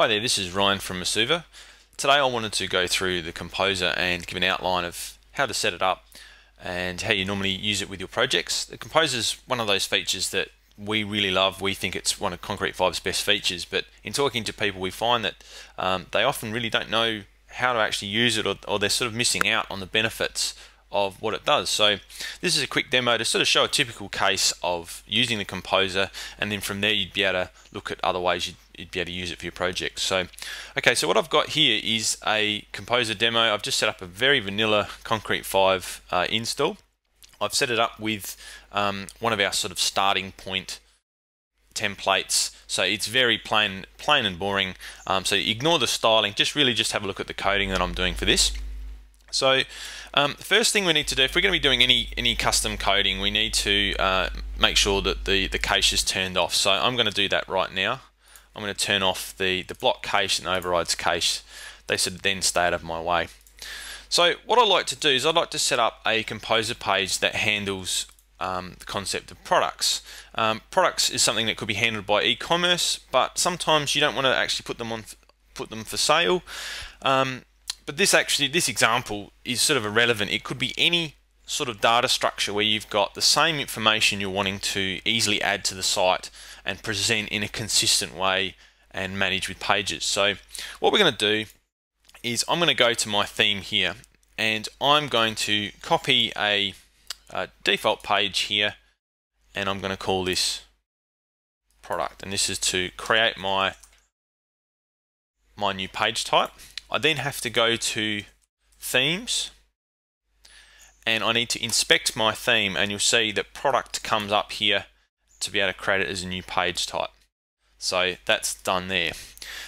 Hi there, this is Ryan from Mesuva. Today I wanted to go through the Composer and give an outline of how to set it up and how you normally use it with your projects. The Composer is one of those features that we really love. We think it's one of Concrete 5's best features, but in talking to people we find that um, they often really don't know how to actually use it or, or they're sort of missing out on the benefits of what it does. So this is a quick demo to sort of show a typical case of using the Composer and then from there you'd be able to look at other ways you'd, you'd be able to use it for your project. So okay, so what I've got here is a Composer demo. I've just set up a very vanilla Concrete 5 uh, install. I've set it up with um, one of our sort of starting point templates so it's very plain plain and boring um, so ignore the styling just really just have a look at the coding that I'm doing for this so um, first thing we need to do, if we're going to be doing any any custom coding, we need to uh, make sure that the, the cache is turned off. So I'm going to do that right now. I'm going to turn off the, the block cache and overrides cache. They should then stay out of my way. So what I like to do is I'd like to set up a composer page that handles um, the concept of products. Um, products is something that could be handled by e-commerce, but sometimes you don't want to actually put them on put them for sale. Um, but this actually, this example is sort of irrelevant. It could be any sort of data structure where you've got the same information you're wanting to easily add to the site and present in a consistent way and manage with pages. So what we're going to do is I'm going to go to my theme here and I'm going to copy a, a default page here and I'm going to call this product. And this is to create my my new page type. I then have to go to themes and I need to inspect my theme and you'll see that product comes up here to be able to create it as a new page type. So that's done there.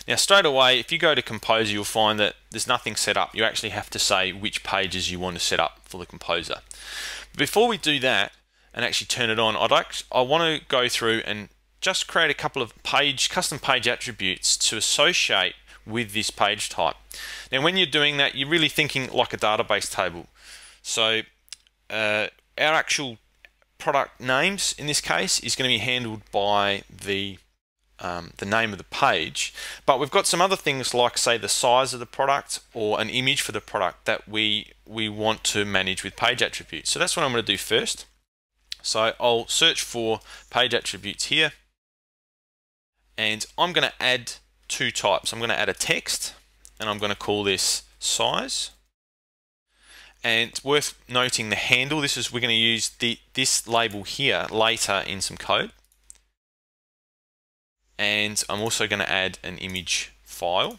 Now straight away if you go to Composer you'll find that there's nothing set up. You actually have to say which pages you want to set up for the Composer. Before we do that and actually turn it on, I'd I want to go through and just create a couple of page custom page attributes to associate with this page type. Now when you're doing that you're really thinking like a database table. So uh, our actual product names in this case is going to be handled by the um, the name of the page but we've got some other things like say the size of the product or an image for the product that we we want to manage with page attributes so that's what I'm going to do first so I'll search for page attributes here and I'm going to add two types. I'm going to add a text and I'm going to call this size. And it's worth noting the handle. This is we're going to use the, this label here later in some code. And I'm also going to add an image file.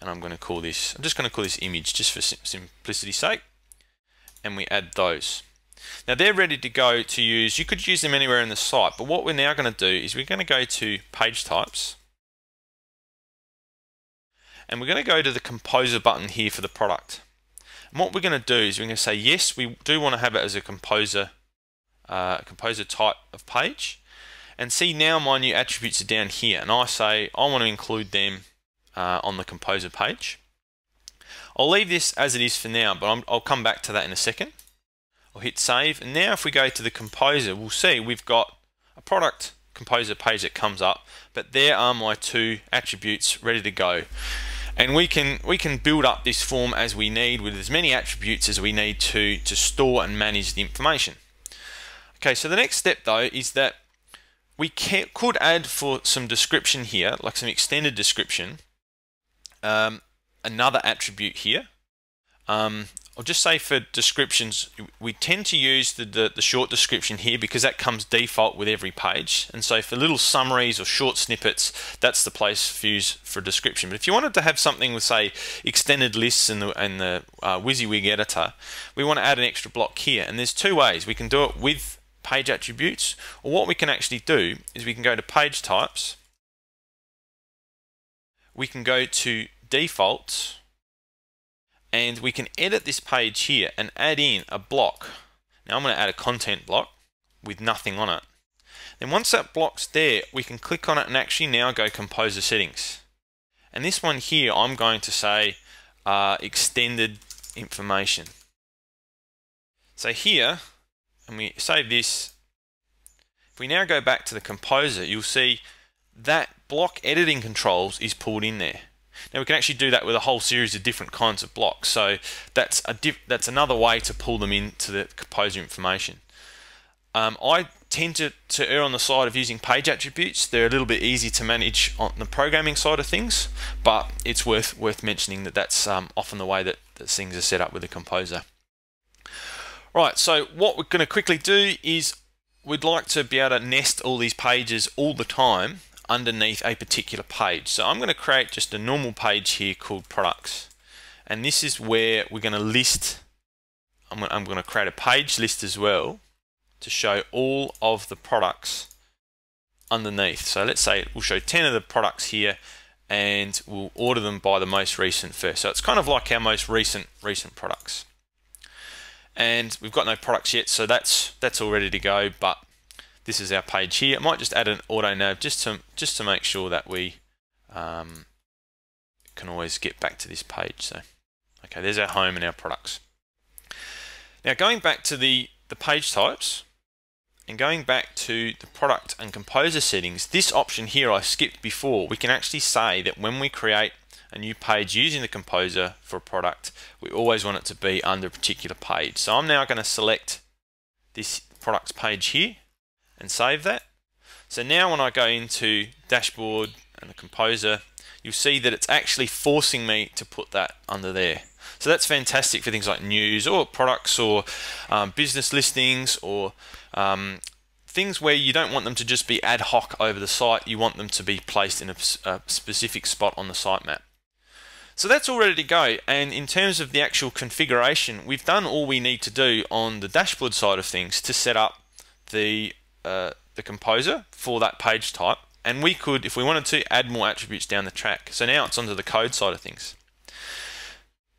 And I'm going to call this, I'm just going to call this image just for simplicity's sake. And we add those. Now they're ready to go to use, you could use them anywhere in the site, but what we're now going to do is we're going to go to page types and we're going to go to the composer button here for the product. And what we're going to do is we're going to say yes, we do want to have it as a composer, uh, composer type of page. And see now my new attributes are down here, and I say I want to include them uh, on the composer page. I'll leave this as it is for now, but i will come back to that in a second. I'll hit save, and now if we go to the composer, we'll see we've got a product composer page that comes up, but there are my two attributes ready to go and we can we can build up this form as we need with as many attributes as we need to to store and manage the information. Okay so the next step though is that we can, could add for some description here like some extended description um, another attribute here. Um, I'll just say for descriptions, we tend to use the, the, the, short description here because that comes default with every page. And so for little summaries or short snippets, that's the place for use for description. But if you wanted to have something with, say, extended lists in the, in the uh, WYSIWYG editor, we want to add an extra block here. And there's two ways. We can do it with page attributes, or what we can actually do is we can go to page types, we can go to defaults, and we can edit this page here and add in a block. Now I'm going to add a content block with nothing on it. Then once that block's there, we can click on it and actually now go composer settings. And this one here, I'm going to say uh, extended information. So here, and we save this, if we now go back to the composer, you'll see that block editing controls is pulled in there. Now we can actually do that with a whole series of different kinds of blocks. So that's a that's another way to pull them into the composer information. Um, I tend to, to err on the side of using page attributes. They're a little bit easy to manage on the programming side of things, but it's worth worth mentioning that that's um, often the way that, that things are set up with the composer. Right, so what we're going to quickly do is we'd like to be able to nest all these pages all the time underneath a particular page. So I'm going to create just a normal page here called products. And this is where we're going to list, I'm going, to, create a page list as well to show all of the products underneath. So let's say we'll show 10 of the products here and we'll order them by the most recent first. So it's kind of like our most recent recent products. And we've got no products yet, so that's that's all ready to go, but this is our page here. I might just add an auto nav just to just to make sure that we um, can always get back to this page. So, okay, there's our home and our products. Now going back to the the page types and going back to the product and composer settings, this option here I skipped before. We can actually say that when we create a new page using the composer for a product, we always want it to be under a particular page. So I'm now going to select this products page here and save that. So now when I go into dashboard and the composer, you'll see that it's actually forcing me to put that under there. So that's fantastic for things like news or products or um, business listings or um, things where you don't want them to just be ad hoc over the site. You want them to be placed in a, a specific spot on the sitemap. So that's all ready to go. And in terms of the actual configuration, we've done all we need to do on the dashboard side of things to set up the uh, the composer for that page type and we could, if we wanted to, add more attributes down the track. So now it's onto the code side of things.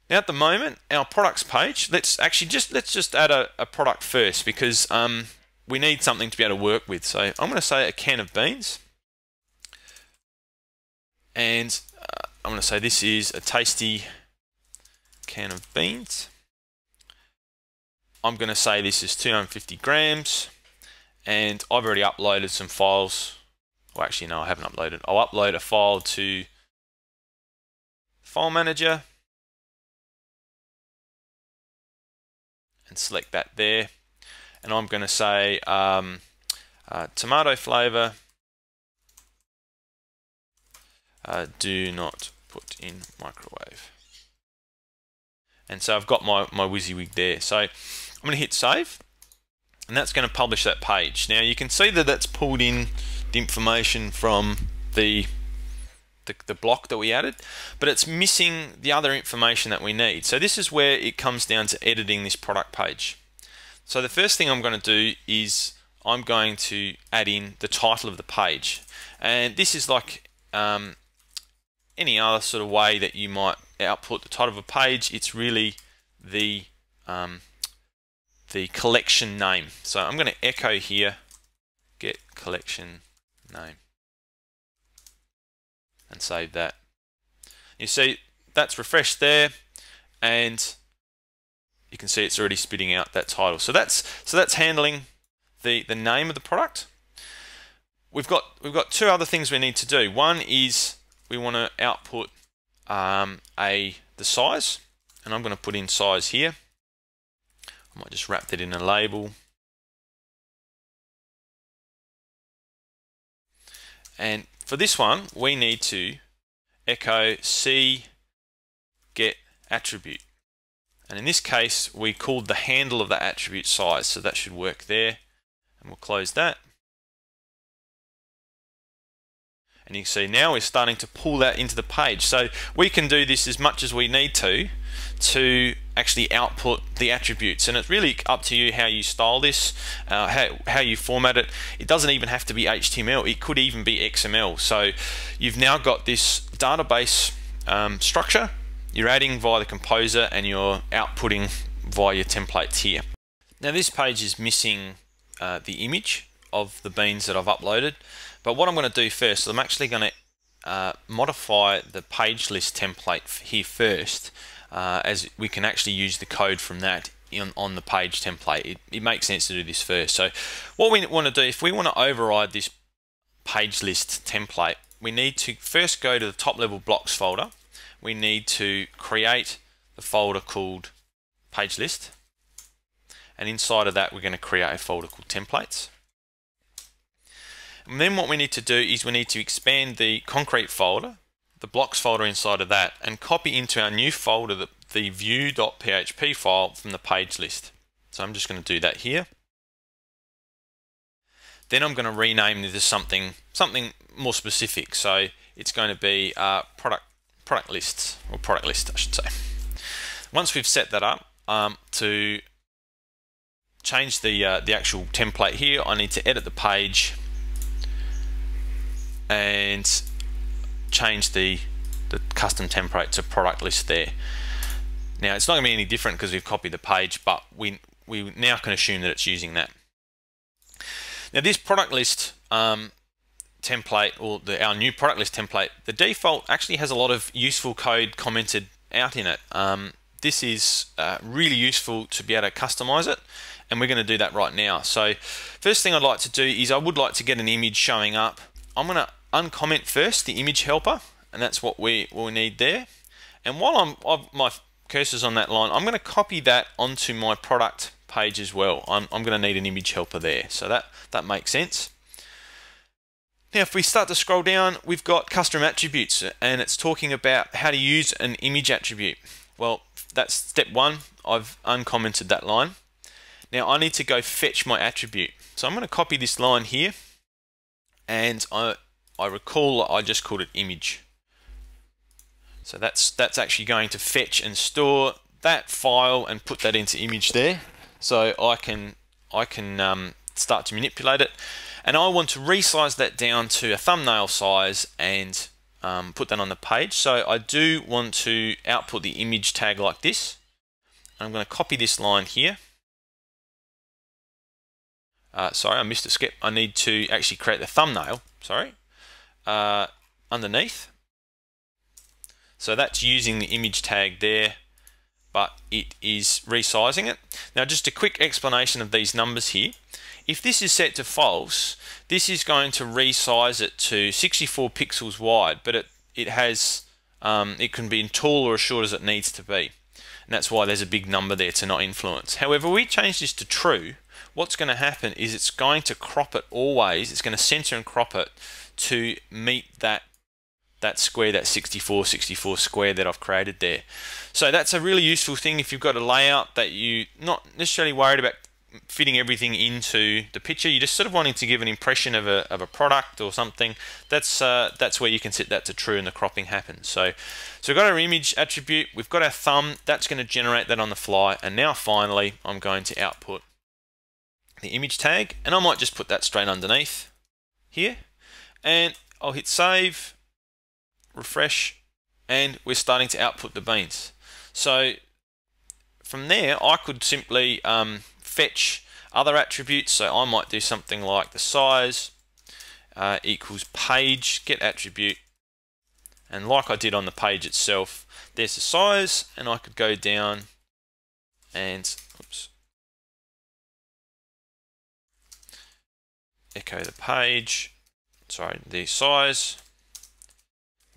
Now at the moment, our products page, let's actually just let's just add a, a product first because um, we need something to be able to work with. So I'm going to say a can of beans. And uh, I'm going to say this is a tasty can of beans. I'm going to say this is 250 grams and I've already uploaded some files. Well actually no I haven't uploaded. I'll upload a file to file manager and select that there. And I'm going to say um, uh, tomato flavor uh, do not put in microwave. And so I've got my, my WYSIWYG there. So I'm going to hit save and that's going to publish that page. Now you can see that that's pulled in the information from the, the, the block that we added, but it's missing the other information that we need. So this is where it comes down to editing this product page. So the first thing I'm going to do is I'm going to add in the title of the page, and this is like um, any other sort of way that you might output the title of a page. It's really the um, the collection name. So I'm going to echo here, get collection name, and save that. You see that's refreshed there, and you can see it's already spitting out that title. So that's so that's handling the the name of the product. We've got we've got two other things we need to do. One is we want to output um, a the size, and I'm going to put in size here. I might just wrap that in a label. And for this one, we need to echo c get attribute. And in this case, we called the handle of the attribute size, so that should work there. And we'll close that. And you can see now we're starting to pull that into the page. So we can do this as much as we need to to actually output the attributes. And it's really up to you how you style this uh, how, how you format it. It doesn't even have to be HTML it could even be XML so you've now got this database um, structure. You're adding via the composer and you're outputting via your templates here. Now this page is missing uh, the image of the beans that I've uploaded but what I'm going to do first I'm actually going to uh, modify the page list template here first uh, as we can actually use the code from that in, on the page template. It, it makes sense to do this first. So what we want to do, if we want to override this page list template, we need to first go to the top level blocks folder. We need to create the folder called page list. And inside of that, we're going to create a folder called templates. And then what we need to do is we need to expand the concrete folder, the blocks folder inside of that, and copy into our new folder the, the view.php file from the page list. So I'm just going to do that here. Then I'm going to rename this something something more specific. So it's going to be uh, product product lists or product list, I should say. Once we've set that up um, to change the uh, the actual template here, I need to edit the page and change the the custom template to product list there. Now it's not going to be any different because we've copied the page, but we we now can assume that it's using that. Now this product list um, template or the, our new product list template, the default actually has a lot of useful code commented out in it. Um, this is uh, really useful to be able to customize it and we're going to do that right now. So first thing I'd like to do is I would like to get an image showing up. I'm going to uncomment first the image helper and that's what we will need there. And while I'm I've, my cursor's on that line, I'm going to copy that onto my product page as well. I'm, I'm going to need an image helper there. So that, that makes sense. Now, if we start to scroll down, we've got custom attributes and it's talking about how to use an image attribute. Well, that's step one. I've uncommented that line. Now I need to go fetch my attribute. So I'm going to copy this line here and I, I recall I just called it image. So that's that's actually going to fetch and store that file and put that into image there. So I can I can um, start to manipulate it. And I want to resize that down to a thumbnail size and um, put that on the page. So I do want to output the image tag like this. I'm going to copy this line here. Uh, sorry I missed a skip. I need to actually create the thumbnail. Sorry uh, underneath so that's using the image tag there but it is resizing it. Now just a quick explanation of these numbers here. If this is set to false, this is going to resize it to 64 pixels wide, but it, it has um, it can be tall or as short as it needs to be. And that's why there's a big number there to not influence. However, we change this to true, what's going to happen is it's going to crop it always, it's going to center and crop it to meet that that square, that 64, 64 square that I've created there. So that's a really useful thing if you've got a layout that you're not necessarily worried about fitting everything into the picture. You're just sort of wanting to give an impression of a, of a product or something. That's uh, that's where you can set that to true and the cropping happens. So, so we've got our image attribute, we've got our thumb, that's going to generate that on the fly. And now finally, I'm going to output the image tag and I might just put that straight underneath here. And I'll hit save refresh, and we're starting to output the beans. So from there, I could simply um, fetch other attributes. So I might do something like the size uh, equals page get attribute. And like I did on the page itself, there's the size, and I could go down and oops, echo the page, sorry, the size,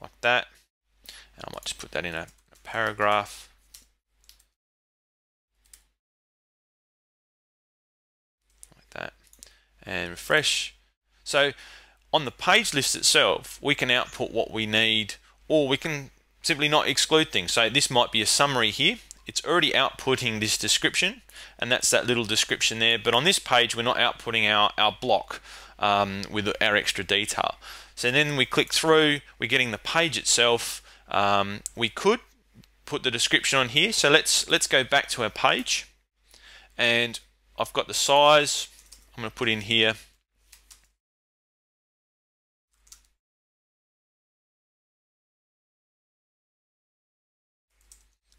like that. And I might just put that in a, a paragraph. Like that. And refresh. So on the page list itself, we can output what we need or we can simply not exclude things. So this might be a summary here. It's already outputting this description and that's that little description there. But on this page, we're not outputting our, our block um, with our extra detail. So then we click through, we're getting the page itself. Um, we could put the description on here. So let's let's go back to our page, and I've got the size. I'm going to put in here.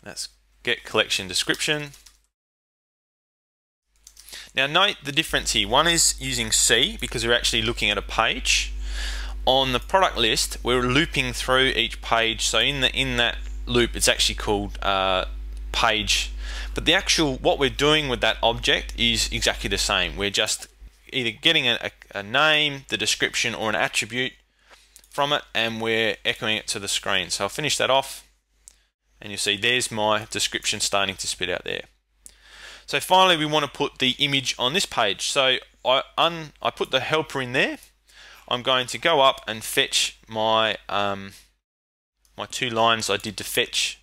Let's get collection description. Now note the difference here. One is using C because we're actually looking at a page on the product list, we're looping through each page. So in the in that loop, it's actually called uh, page. But the actual what we're doing with that object is exactly the same. We're just either getting a, a, a name, the description, or an attribute, from it and we're echoing it to the screen. So I'll finish that off and you'll see there's my description starting to spit out there. So finally we want to put the image on this page. So I, un, I put the helper in there. I'm going to go up and fetch my, um, my two lines I did to fetch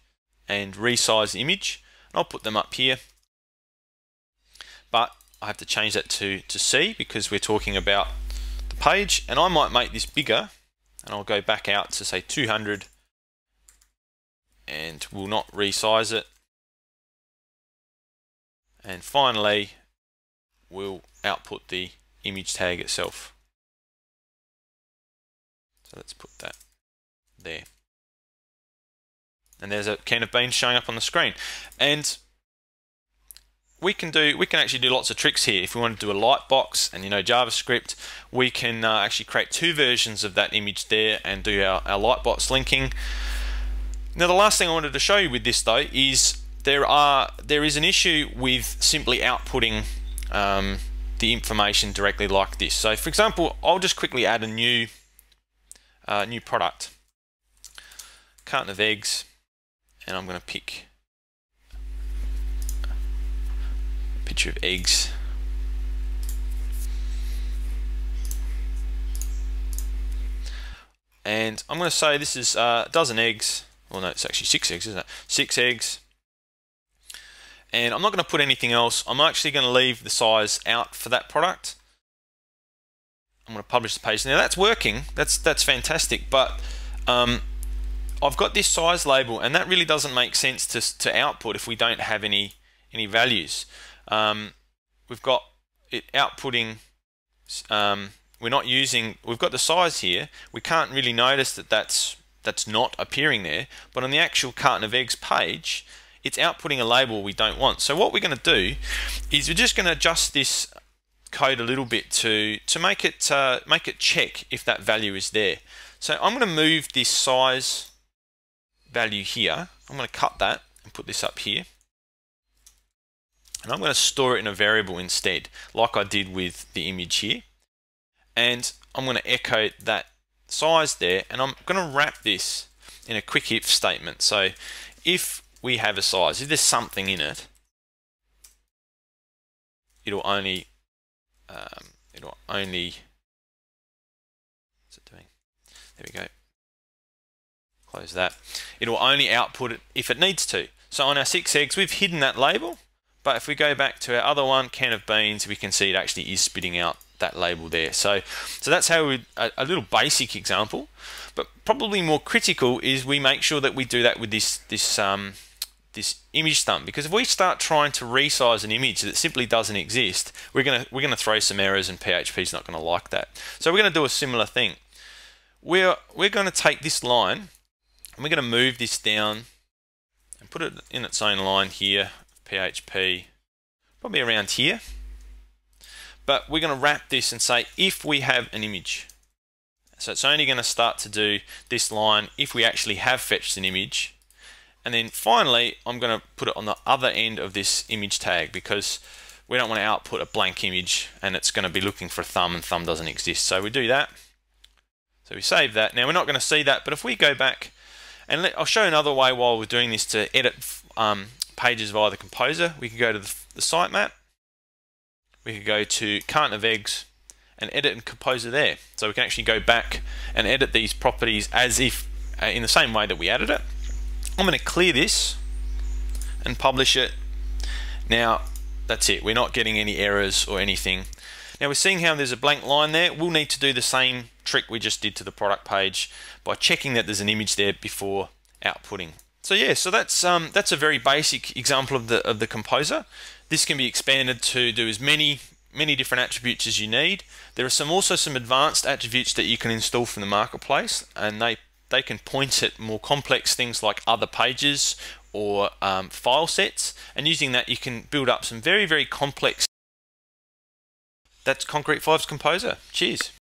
and resize the image. And I'll put them up here. But I have to change that to, to C because we're talking about the page. And I might make this bigger and I'll go back out to say 200 and we'll not resize it and finally we'll output the image tag itself. So let's put that there. And there's a can of beans showing up on the screen. And we can do we can actually do lots of tricks here. If we want to do a light box and you know JavaScript we can uh, actually create two versions of that image there and do our, our lightbox linking. Now the last thing I wanted to show you with this though is there are there is an issue with simply outputting um, the information directly like this so for example I'll just quickly add a new uh, new product carton of eggs and I'm going to pick a picture of eggs. And I'm going to say this is uh, a dozen eggs. Well, no, it's actually six eggs, isn't it? Six eggs. And I'm not going to put anything else. I'm actually going to leave the size out for that product. I'm going to publish the page. Now that's working. That's that's fantastic. But um, I've got this size label, and that really doesn't make sense to to output if we don't have any any values. Um, we've got it outputting, um, we're not using, we've got the size here, we can't really notice that that's, that's not appearing there, but on the actual carton of eggs page, it's outputting a label we don't want. So what we're going to do is we're just going to adjust this code a little bit to to make it uh, make it check if that value is there. So I'm going to move this size value here. I'm going to cut that and put this up here. And I'm going to store it in a variable instead, like I did with the image here. And I'm going to echo that size there, and I'm going to wrap this in a quick if statement. So if we have a size, if there's something in it, it'll only, um, it'll only, what's it doing? There we go. Close that. It'll only output it if it needs to. So on our six eggs, we've hidden that label but if we go back to our other one, can of beans, we can see it actually is spitting out that label there. So, so that's how we, a, a little basic example, but probably more critical is we make sure that we do that with this, this, um, this image thumb because if we start trying to resize an image that simply doesn't exist, we're gonna we're gonna throw some errors and PHP is not gonna like that. So we're gonna do a similar thing. We're we're gonna take this line and we're gonna move this down and put it in its own line here PHP, probably around here. But we're going to wrap this and say if we have an image. So it's only going to start to do this line if we actually have fetched an image. And then finally, I'm going to put it on the other end of this image tag because we don't want to output a blank image and it's going to be looking for a thumb and thumb doesn't exist. So we do that. So we save that. Now we're not going to see that, but if we go back and let, I'll show another way while we're doing this to edit um, pages via the composer. We can go to the, the sitemap. We could go to carton of eggs and edit in composer there. So we can actually go back and edit these properties as if uh, in the same way that we added it. I'm going to clear this and publish it. Now that's it. We're not getting any errors or anything. Now we're seeing how there's a blank line there. We'll need to do the same trick we just did to the product page by checking that there's an image there before outputting. So yeah, so that's um, that's a very basic example of the of the composer. This can be expanded to do as many many different attributes as you need. There are some also some advanced attributes that you can install from the marketplace, and they they can point at more complex things like other pages or um, file sets, and using that you can build up some very very complex. That's Concrete 5's composer. Cheers.